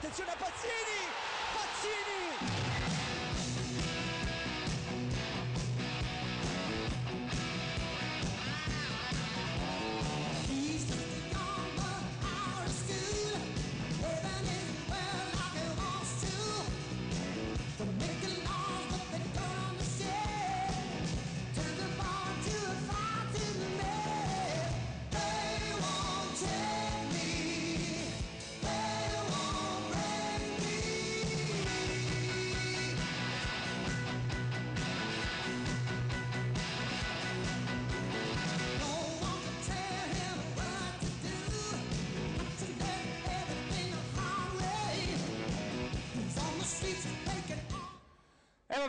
attenzione a Pazzini, Pazzini!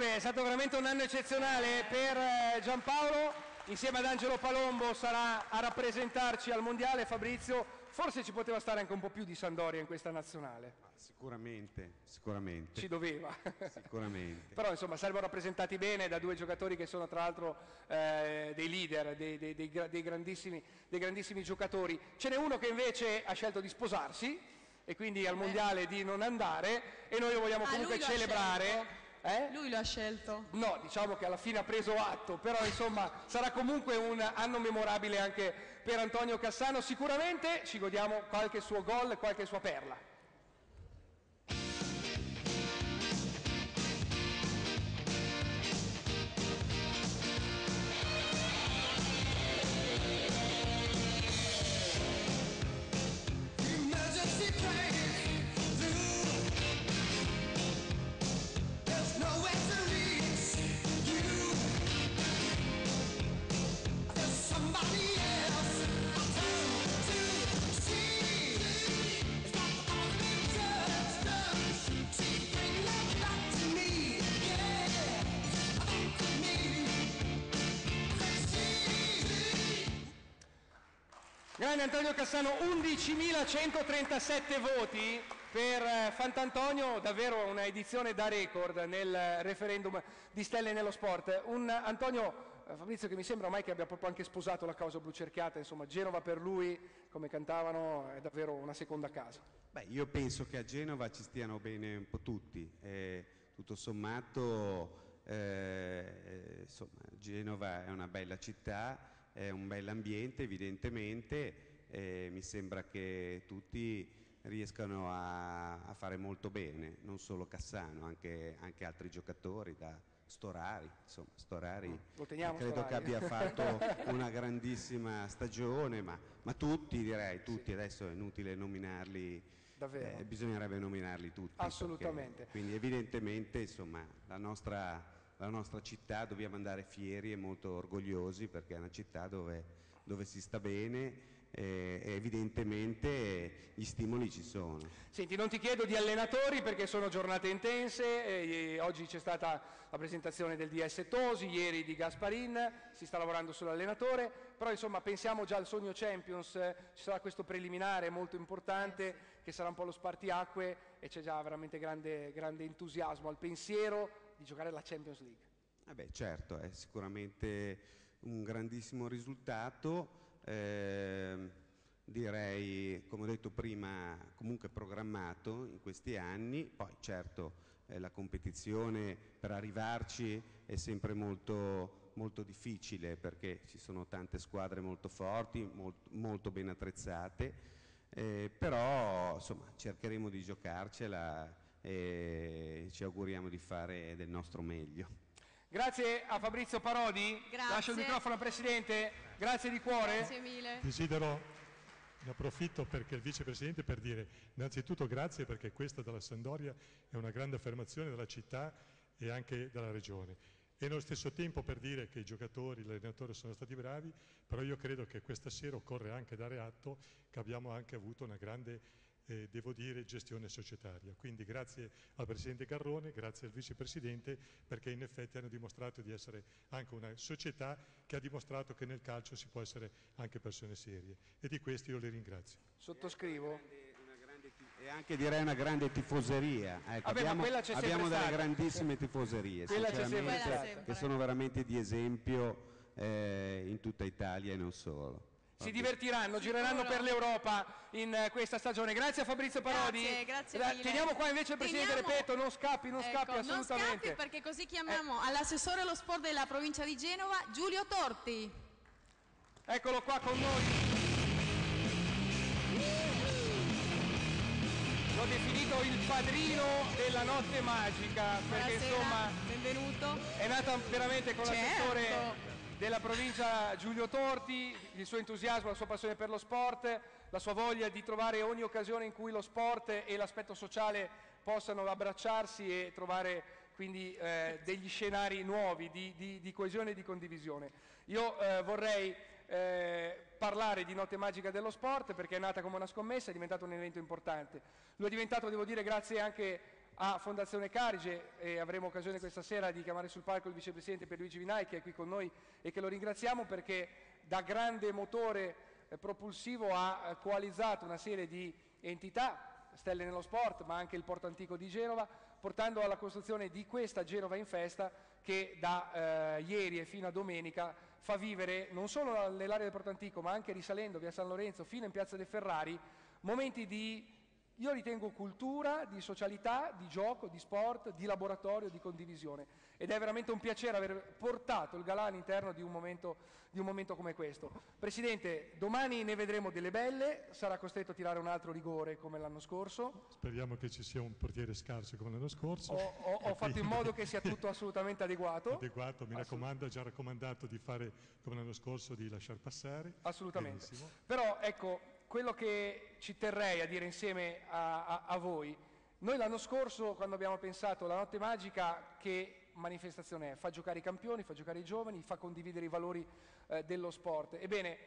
Vabbè, è stato veramente un anno eccezionale per eh, Giampaolo. Insieme ad Angelo Palombo sarà a rappresentarci al Mondiale. Fabrizio, forse ci poteva stare anche un po' più di Sandoria in questa nazionale. Sicuramente, sicuramente. Ci doveva. Sicuramente. Però insomma sarebbero rappresentati bene da due giocatori che sono tra l'altro eh, dei leader, dei, dei- dei dei grandissimi, dei grandissimi giocatori. Ce n'è uno che invece ha scelto di sposarsi e quindi al mondiale di non andare e noi lo vogliamo Ah, comunque celebrare. Eh? Lui lo ha scelto. No, diciamo che alla fine ha preso atto, però insomma sarà comunque un anno memorabile anche per Antonio Cassano. Sicuramente ci godiamo qualche suo gol, qualche sua perla. Grande Antonio Cassano, 11.137 voti per eh, Fant'Antonio, davvero una edizione da record nel referendum di Stelle nello Sport. Un Antonio, eh, Fabrizio, che mi sembra ormai che abbia proprio anche sposato la causa blu cerchiata, insomma Genova per lui, come cantavano, è davvero una seconda casa. Beh, io penso che a Genova ci stiano bene un po' tutti. eh, tutto sommato, eh, eh, insomma, Genova è una bella città, è un bell'ambiente evidentemente, e mi sembra che tutti riescano a, a fare molto bene, non solo Cassano, anche, anche altri giocatori da Storari, insomma, Storari Lo teniamo, credo Storari? che abbia fatto una grandissima stagione, ma, ma tutti direi, tutti, adesso è inutile nominarli, eh, bisognerebbe nominarli tutti. Assolutamente. perché- quindi evidentemente insomma, la, nostra, la nostra città dobbiamo andare fieri e molto orgogliosi perché è una città dove, dove si sta bene e evidentemente gli stimoli ci sono. Senti, non ti chiedo di allenatori perché sono giornate intense, oggi c'è stata la presentazione del DS Tosi, ieri di Gasparin, si sta lavorando sull'allenatore, però insomma pensiamo già al sogno Champions, eh, ci sarà questo preliminare molto importante che sarà un po' lo spartiacque e c'è già veramente grande, grande entusiasmo al pensiero di giocare la Champions League. Eh beh, certo, è sicuramente un grandissimo risultato. ehm, direi, come ho detto prima, comunque programmato in questi anni. Poi certo eh, la competizione per arrivarci è sempre molto, molto difficile perché ci sono tante squadre molto forti, molt- molto ben attrezzate, eh, però insomma cercheremo di giocarcela e ci auguriamo di fare del nostro meglio. Grazie a Fabrizio Parodi, Grazie. lascio il microfono al Presidente, grazie di cuore. Grazie mille. Desidero, ne approfitto perché il vicepresidente per dire innanzitutto grazie perché questa della Sandoria è una grande affermazione della città e anche della regione. E nello stesso tempo per dire che i giocatori, l'allenatore sono stati bravi, però io credo che questa sera occorre anche dare atto che abbiamo anche avuto una grande, eh, devo dire, gestione societaria. Quindi grazie al Presidente Garrone, grazie al Vicepresidente, perché in effetti hanno dimostrato di essere anche una società che ha dimostrato che nel calcio si può essere anche persone serie. E di questo io le ringrazio. Sottoscrivo. E anche direi una grande tifoseria. Ecco, Vabbè, abbiamo abbiamo delle grandissime tifoserie, che sono veramente di esempio eh, in tutta Italia e non solo. Si divertiranno, gireranno per l'Europa in eh, questa stagione. Grazie a Fabrizio Parodi. Grazie, grazie mille. Teniamo qua invece il Presidente Teniamo- Repetto, non scappi, non Ecco, scappi Non assolutamente. Eh. scappi perché così chiamiamo all'assessore allo sport della provincia di Genova, Giulio Torti. Eccolo qua con noi. L'ho definito il padrino della notte magica perché Buonasera, insomma benvenuto. è nata veramente con Certo. l'assessore della provincia Giulio Torti, il suo entusiasmo, la sua passione per lo sport, la sua voglia di trovare ogni occasione in cui lo sport e l'aspetto sociale possano abbracciarsi e trovare quindi eh, degli scenari nuovi di, di- di coesione e di condivisione. Io eh, vorrei eh, parlare di Notte Magica dello Sport perché è nata come una scommessa, è diventato un evento importante. Lo è diventato, devo dire, grazie anche a Fondazione Carige e avremo occasione questa sera di chiamare sul palco il vicepresidente Pierluigi Vinai che è qui con noi e che lo ringraziamo perché da grande motore eh, propulsivo ha coalizzato una serie di entità, Stelle nello Sport, ma anche il Porto Antico di Genova, portando alla costruzione di questa Genova in festa che da eh, ieri e fino a domenica fa vivere non solo nell'area del Porto Antico, ma anche risalendo via San Lorenzo fino in Piazza dei Ferrari, momenti di io ritengo cultura, di socialità, di gioco, di sport, di laboratorio, di condivisione. Ed è veramente un piacere aver portato il Galà all'interno di un momento, di un momento come questo. Presidente, domani ne vedremo delle belle, sarà costretto a tirare un altro rigore come l'anno scorso. Speriamo che ci sia un portiere scarso come l'anno scorso. Ho, ho- ho fatto in modo che sia tutto assolutamente adeguato. adeguato, mi raccomando, ha già raccomandato di fare come l'anno scorso, di lasciar passare. Assolutamente. Benissimo. Però ecco, quello che ci terrei a dire insieme a, a- a voi, noi l'anno scorso quando abbiamo pensato la notte magica che manifestazione è? Fa giocare i campioni, fa giocare i giovani, fa condividere i valori eh, dello sport. Ebbene,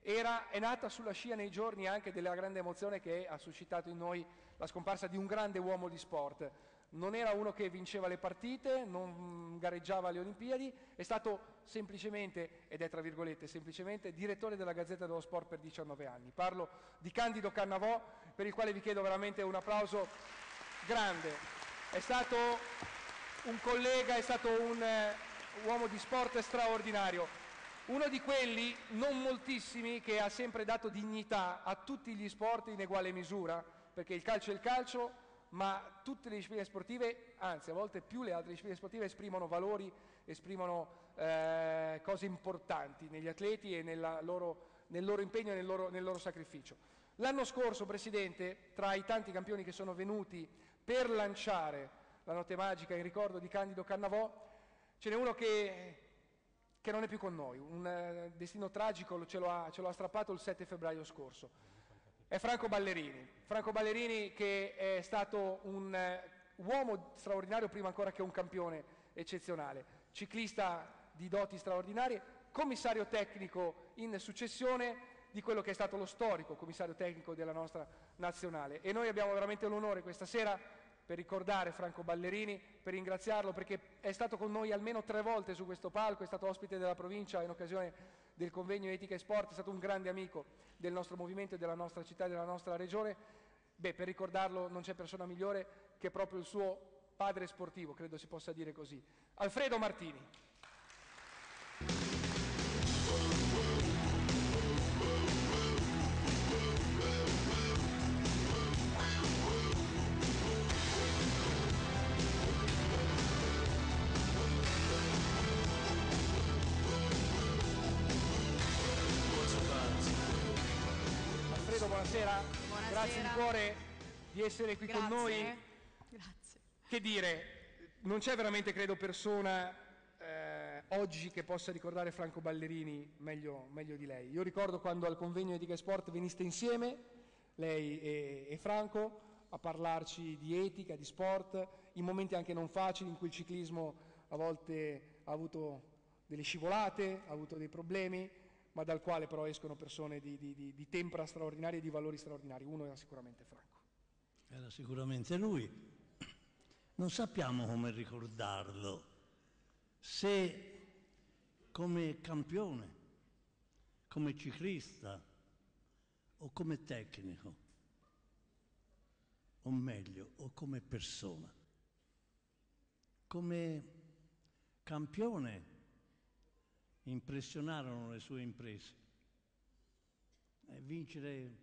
era, è nata sulla scia nei giorni anche della grande emozione che ha suscitato in noi la scomparsa di un grande uomo di sport. Non era uno che vinceva le partite, non gareggiava alle Olimpiadi, è stato semplicemente, ed è tra virgolette semplicemente, direttore della Gazzetta dello Sport per 19 anni. Parlo di Candido Cannavò, per il quale vi chiedo veramente un applauso grande. È stato un collega, è stato un eh, uomo di sport straordinario, uno di quelli, non moltissimi, che ha sempre dato dignità a tutti gli sport in uguale misura, perché il calcio è il calcio, ma tutte le discipline sportive, anzi a volte più le altre discipline sportive, esprimono valori, esprimono eh, cose importanti negli atleti e loro- nel loro impegno e nel loro, nel loro sacrificio. L'anno scorso, Presidente, tra i tanti campioni che sono venuti per lanciare la notte magica in ricordo di Candido Cannavò, ce n'è uno che, che non è più con noi, un eh, destino tragico ce lo, ha, ce lo ha strappato il 7 febbraio scorso. È Franco Ballerini. Franco Ballerini che è stato un eh, uomo straordinario prima ancora che un campione eccezionale, ciclista di doti straordinarie, commissario tecnico in successione di quello che è stato lo storico commissario tecnico della nostra nazionale. E noi abbiamo veramente l'onore questa sera per ricordare Franco Ballerini, per ringraziarlo perché è stato con noi almeno tre volte su questo palco, è stato ospite della provincia in occasione del convegno Etica e Sport, è stato un grande amico del nostro movimento della nostra città della nostra regione. Beh, per ricordarlo non c'è persona migliore che proprio il suo padre sportivo, credo si possa dire così. Alfredo Martini. Buonasera. Buonasera. Grazie di cuore di essere qui con noi. Grazie. Grazie. Che dire, non c'è veramente, credo, persona eh, oggi che possa ricordare Franco Ballerini meglio, meglio di lei. Io ricordo quando al convegno Etica e Sport veniste insieme, lei e, e Franco, a parlarci di etica, di sport, in momenti anche non facili in cui il ciclismo a volte ha avuto delle scivolate, ha avuto dei problemi, ma dal quale però escono persone di, di- di- di tempra straordinaria e di valori straordinari. Uno era sicuramente Franco. Era sicuramente lui. Non sappiamo come ricordarlo, se come campione, come ciclista o come tecnico, o meglio, o come persona. Come campione impressionarono le sue imprese, eh, vincere